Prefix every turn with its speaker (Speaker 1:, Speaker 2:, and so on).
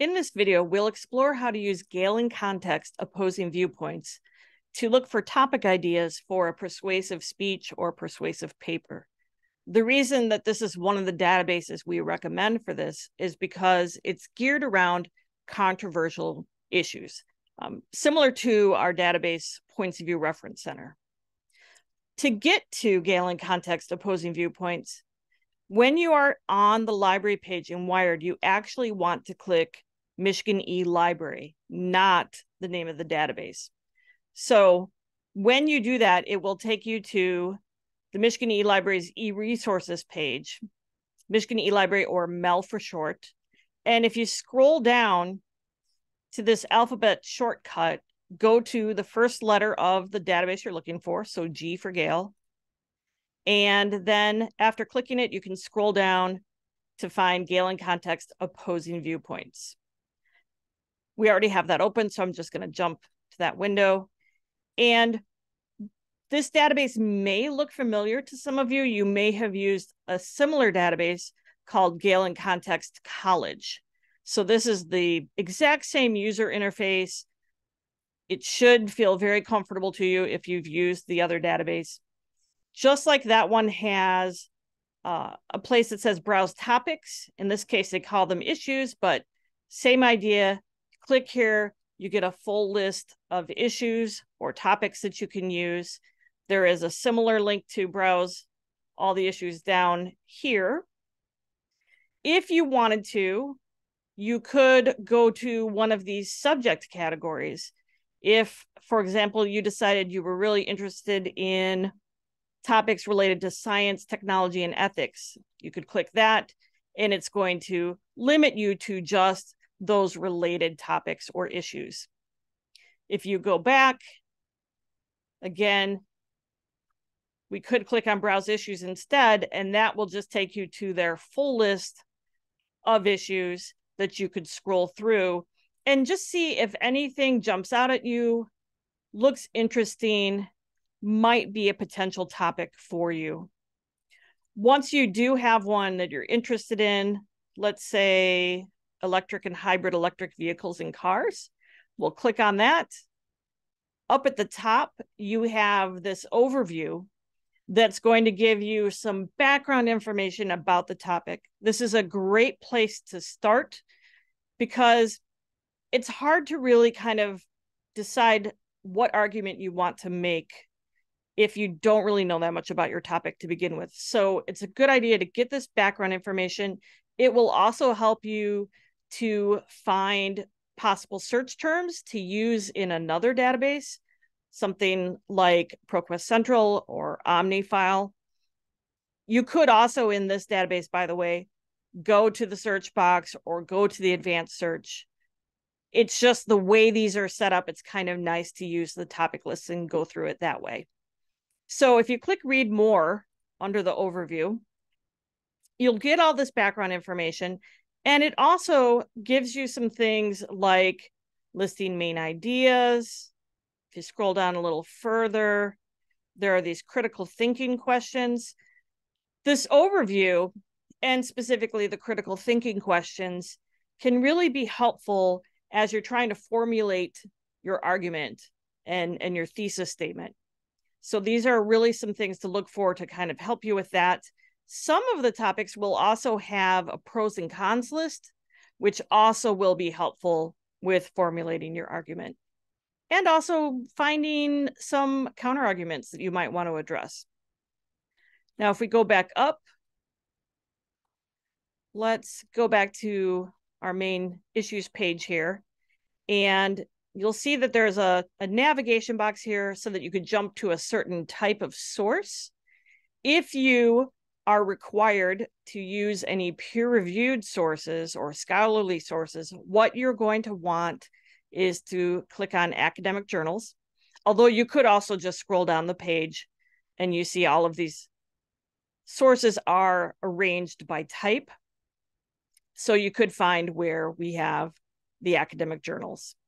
Speaker 1: In this video, we'll explore how to use Gale in context opposing viewpoints to look for topic ideas for a persuasive speech or persuasive paper. The reason that this is one of the databases we recommend for this is because it's geared around controversial issues, um, similar to our database Points of View Reference Center. To get to Gale in context opposing viewpoints, when you are on the library page in Wired, you actually want to click Michigan e-Library, not the name of the database. So when you do that, it will take you to the Michigan e-Library's e-resources page, Michigan e-Library or MEL for short. And if you scroll down to this alphabet shortcut, go to the first letter of the database you're looking for. So G for Gale. And then after clicking it, you can scroll down to find Gale in context opposing viewpoints. We already have that open, so I'm just going to jump to that window. And this database may look familiar to some of you. You may have used a similar database called Gale in Context College. So this is the exact same user interface. It should feel very comfortable to you if you've used the other database. Just like that one has uh, a place that says browse topics. In this case, they call them issues, but same idea. Click here, you get a full list of issues or topics that you can use. There is a similar link to browse all the issues down here. If you wanted to, you could go to one of these subject categories. If, for example, you decided you were really interested in topics related to science, technology, and ethics. You could click that, and it's going to limit you to just those related topics or issues. If you go back, again, we could click on browse issues instead, and that will just take you to their full list of issues that you could scroll through and just see if anything jumps out at you, looks interesting, might be a potential topic for you. Once you do have one that you're interested in, let's say electric and hybrid electric vehicles and cars, we'll click on that. Up at the top, you have this overview that's going to give you some background information about the topic. This is a great place to start because it's hard to really kind of decide what argument you want to make if you don't really know that much about your topic to begin with. So it's a good idea to get this background information. It will also help you to find possible search terms to use in another database, something like ProQuest Central or OmniFile. You could also, in this database, by the way, go to the search box or go to the advanced search. It's just the way these are set up, it's kind of nice to use the topic list and go through it that way. So if you click read more under the overview, you'll get all this background information. And it also gives you some things like listing main ideas. If you scroll down a little further, there are these critical thinking questions. This overview, and specifically the critical thinking questions, can really be helpful as you're trying to formulate your argument and, and your thesis statement. So these are really some things to look for to kind of help you with that. Some of the topics will also have a pros and cons list, which also will be helpful with formulating your argument and also finding some counter arguments that you might want to address. Now, if we go back up, let's go back to our main issues page here. And you'll see that there's a, a navigation box here so that you could jump to a certain type of source. If you are required to use any peer-reviewed sources or scholarly sources, what you're going to want is to click on academic journals. Although you could also just scroll down the page and you see all of these sources are arranged by type. So you could find where we have the academic journals